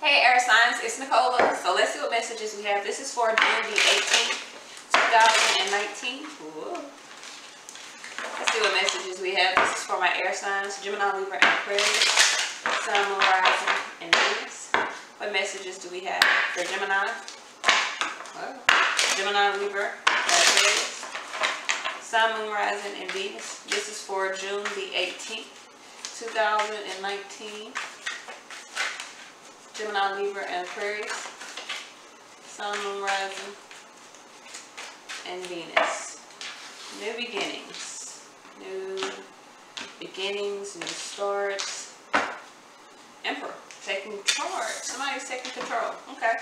Hey air signs, it's Nicola. So let's see what messages we have. This is for June the 18th, 2019. Whoa. Let's see what messages we have. This is for my air signs, Gemini, Libra, and Aquarius, Sun, Moon, Rising, and Venus. What messages do we have for Gemini? Whoa. Gemini, Libra, Aquarius, Sun, Moon, Rising, and Venus. This is for June the 18th, 2019. Gemini, Libra, and Aquarius. Sun, Moon, Rising, and Venus. New beginnings. New beginnings, new starts. Emperor, taking charge. Somebody's taking control. Okay.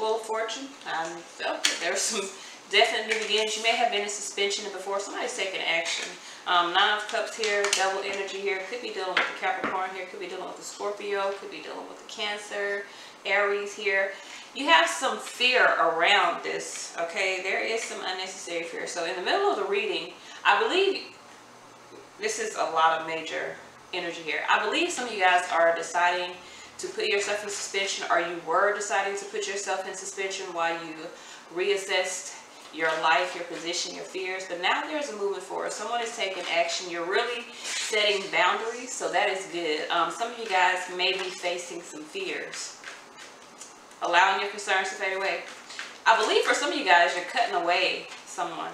Of Fortune. I felt. There's some definite new beginnings. You may have been in suspension before. Somebody's taking action. Um, Nine of Cups here, Devil energy here. Could be dealing with the Capricorn here. Could be dealing with the Scorpio. Could be dealing with the Cancer, Aries here. You have some fear around this, okay? There is some unnecessary fear. So in the middle of the reading, I believe this is a lot of major energy here. I believe some of you guys are deciding to put yourself in suspension or you were deciding to put yourself in suspension while you reassessed your life, your position, your fears. But now there's a movement forward. Someone is taking action. You're really setting boundaries. So that is good. Um, some of you guys may be facing some fears. Allowing your concerns to fade away. I believe for some of you guys, you're cutting away someone.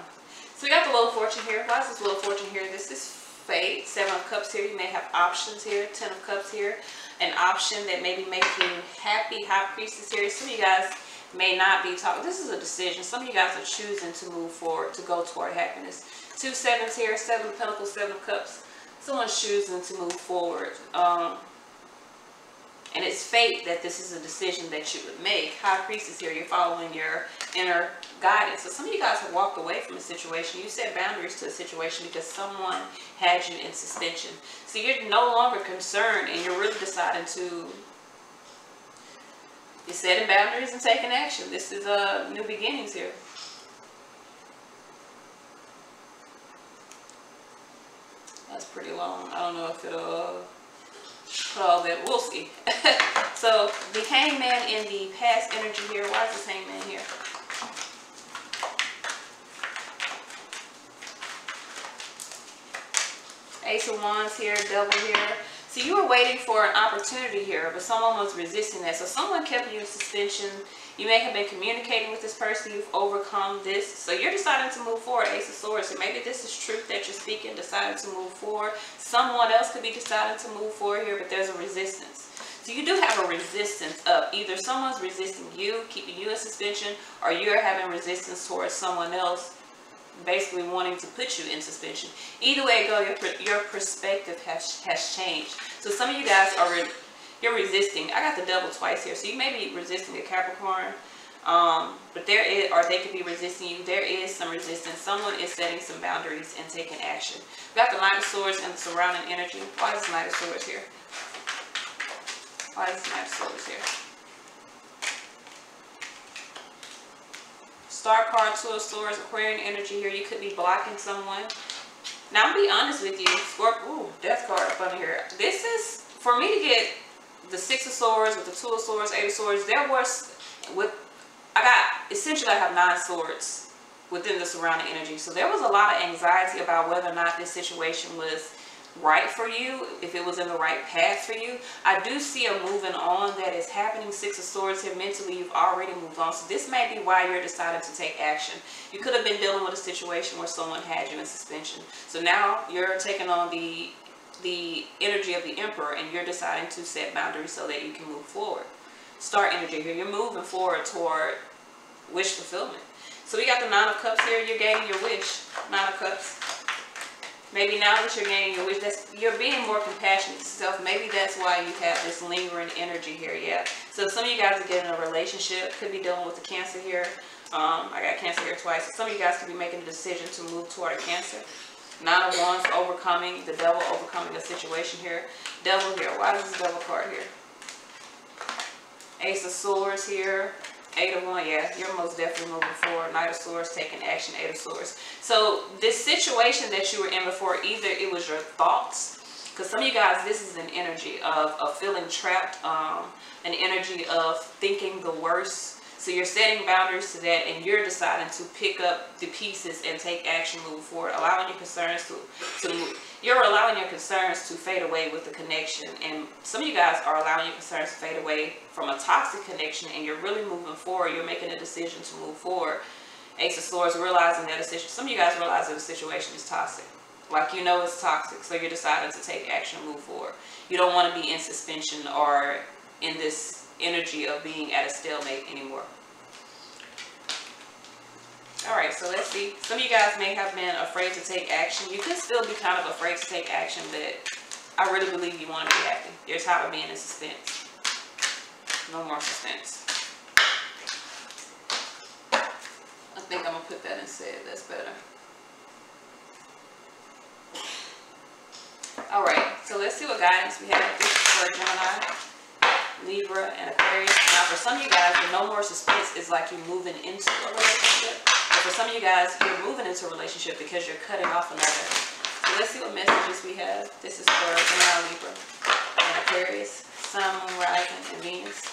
So we got the Wheel of Fortune here. Why is this Wheel of Fortune here? This is fate. Seven of Cups here. You may have options here. Ten of Cups here. An option that may be making happy. High Priestess here. Some of you guys may not be talking. This is a decision. Some of you guys are choosing to move forward, to go toward happiness. Two sevens here, seven of pentacles, seven of cups. Someone's choosing to move forward. Um, and it's fate that this is a decision that you would make. High priestess here, you're following your inner guidance. So some of you guys have walked away from a situation. You set boundaries to a situation because someone had you in suspension. So you're no longer concerned and you're really deciding to you're setting boundaries and taking action. This is a uh, new beginnings here. That's pretty long. I don't know if it'll uh, put all that. We'll see. so the hangman in the past energy here. Why is this hangman here? Ace of Wands here, Devil here. So you were waiting for an opportunity here, but someone was resisting that. So someone kept you in suspension. You may have been communicating with this person. You've overcome this. So you're deciding to move forward, Ace of Swords. So maybe this is truth that you're speaking, deciding to move forward. Someone else could be deciding to move forward here, but there's a resistance. So you do have a resistance of Either someone's resisting you, keeping you in suspension, or you're having resistance towards someone else basically wanting to put you in suspension. Either way go, your, your perspective has, has changed. So some of you guys are, re you're resisting. I got the Devil twice here. So you may be resisting a Capricorn. Um, but there is, or they could be resisting you. There is some resistance. Someone is setting some boundaries and taking action. We got the Knight of Swords and the surrounding energy. Why is the Knight of Swords here? Why is the Knight of Swords here? Star card, Two of Swords, Aquarian energy here. You could be blocking someone. Now, I'm be honest with you. Scorpio, ooh, Death card up under here. This is, for me to get the Six of Swords with the Two of Swords, Eight of Swords, there was, with, I got, essentially I have nine swords within the surrounding energy. So there was a lot of anxiety about whether or not this situation was right for you, if it was in the right path for you. I do see a moving on that is happening. Six of Swords here, mentally you've already moved on. So this may be why you're deciding to take action. You could have been dealing with a situation where someone had you in suspension. So now you're taking on the the energy of the Emperor and you're deciding to set boundaries so that you can move forward. Star energy here, you're moving forward toward wish fulfillment. So we got the Nine of Cups here, you're gaining your wish. Nine of Cups. Maybe now that you're gaining your that's, you're being more compassionate to yourself. Maybe that's why you have this lingering energy here, yeah. So some of you guys are getting a relationship, could be dealing with the cancer here. Um, I got cancer here twice. So some of you guys could be making a decision to move toward a cancer. Nine of Wands overcoming, the devil overcoming a situation here. Devil here. Why is this devil card here? Ace of Swords here. Eight of Wands, yeah, you're most definitely moving forward. Knight of Swords, taking action, Eight of Swords. So this situation that you were in before, either it was your thoughts Because some of you guys, this is an energy of, of feeling trapped, um, an energy of thinking the worst. So you're setting boundaries to that and you're deciding to pick up the pieces and take action moving forward, allowing your concerns to, to move. You're allowing your concerns to fade away with the connection. And some of you guys are allowing your concerns to fade away from a toxic connection and you're really moving forward. You're making a decision to move forward. Ace of Swords, realizing that situation, some of you guys realize that the situation is toxic. Like you know it's toxic, so you're deciding to take action and move forward. You don't want to be in suspension or in this energy of being at a stalemate anymore. Alright, so let's see. Some of you guys may have been afraid to take action. You could still be kind of afraid to take action, but I really believe you want to be acting. You're tired of being in suspense. No more suspense. I think I'm going to put that instead. That's better. Alright, so let's see what guidance we have. This is for Gemini, Libra, and Aquarius. Now for some of you guys, the no more suspense is like you're moving into a relationship. But for some of you guys, you're moving into a relationship because you're cutting off another. So let's see what messages we have. This is for Gemini, Libra, and Aquarius, Sun, Rising, and Venus.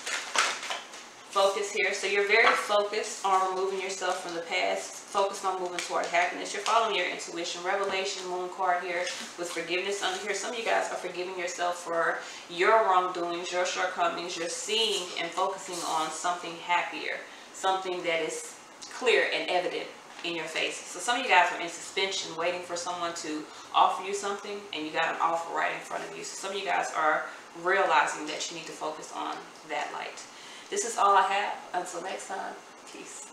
Focus here. So you're very focused on removing yourself from the past focused on moving toward happiness. You're following your intuition. Revelation moon card here with forgiveness under here. Some of you guys are forgiving yourself for your wrongdoings, your shortcomings. You're seeing and focusing on something happier, something that is clear and evident in your face. So some of you guys are in suspension waiting for someone to offer you something and you got an offer right in front of you. So some of you guys are realizing that you need to focus on that light. This is all I have. Until next time, peace.